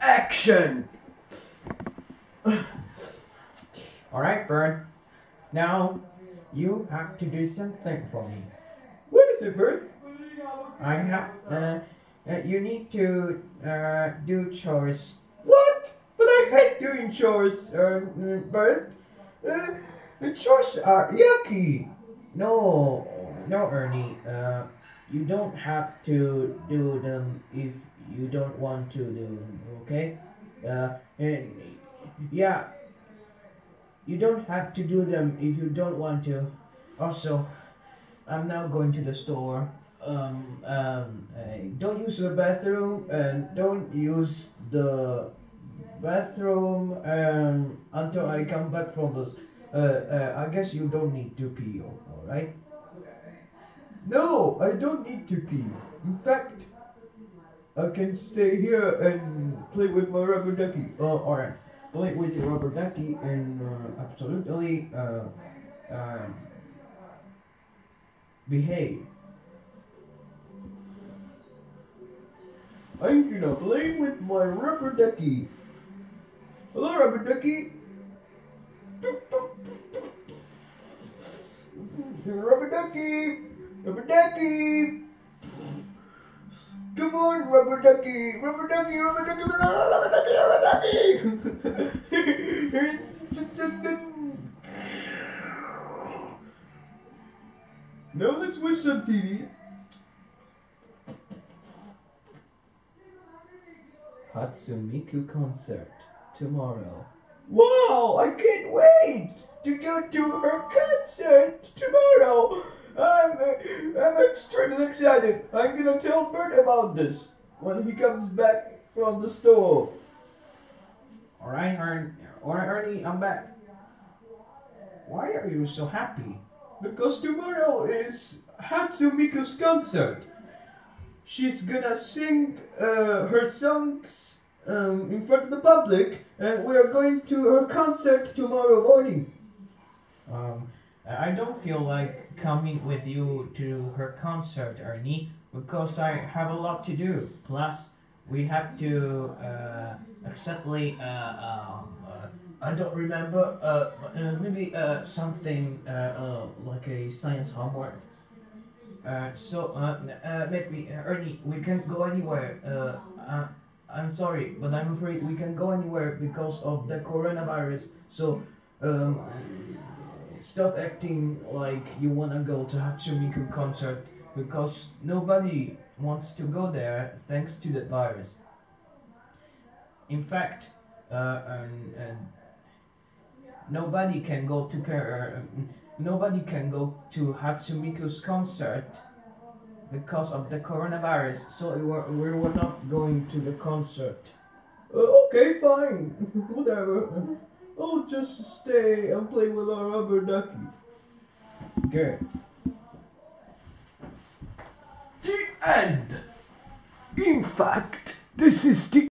action. All right, Bert. Now you have to do something for me. What is it, Bert? I have. Uh, uh, you need to uh, do chores. What? But I hate doing chores, um, Bert. Uh, the chores are yucky. No, no, Ernie. Uh, you don't have to do them if you don't want to do them. Okay? Uh, and yeah. You don't have to do them if you don't want to. Also, I'm now going to the store. Um, um, don't use the bathroom and don't use the bathroom um, until I come back from the. Uh, uh, I guess you don't need to pee, all right? No, I don't need to pee. In fact, I can stay here and play with my rubber ducky. All right. Play with your rubber ducky and uh, absolutely uh, um, behave. I'm gonna play with my rubber ducky. Hello, rubber ducky. Rubber ducky, rubber ducky. Come on, rubber ducky, rubber ducky, rubber ducky, rubber ducky, rubber ducky. now let's watch some TV. Hatsune Miku concert tomorrow. Wow, I can't wait to go to her concert tomorrow. I'm, uh, I'm extremely excited. I'm gonna tell Bert about this when he comes back from the store. All right, Ernie. All right, Ernie, I'm back. Why are you so happy? Because tomorrow is Hatsune Miku's concert. She's gonna sing uh, her songs um, in front of the public, and we are going to her concert tomorrow morning. Um, I don't feel like coming with you to her concert, Ernie, because I have a lot to do. Plus, we have to uh, acceptly. Uh, um, uh, I don't remember. Uh, uh, maybe uh, something uh, uh, like a science homework. Uh, so uh, uh, maybe uh, Ernie, we can't go anywhere. Uh, uh, I'm sorry, but I'm afraid we can't go anywhere because of the coronavirus. So, um, stop acting like you wanna go to Hatsune Miku concert because nobody wants to go there thanks to that virus. In fact, uh, and, and nobody can go to uh, nobody can go to Hatsune Miku's concert because of the coronavirus. So we were, we were not going to the concert. Uh, okay, fine. Whatever. Just stay and play with our rubber ducky. Good. The end. In fact, this is the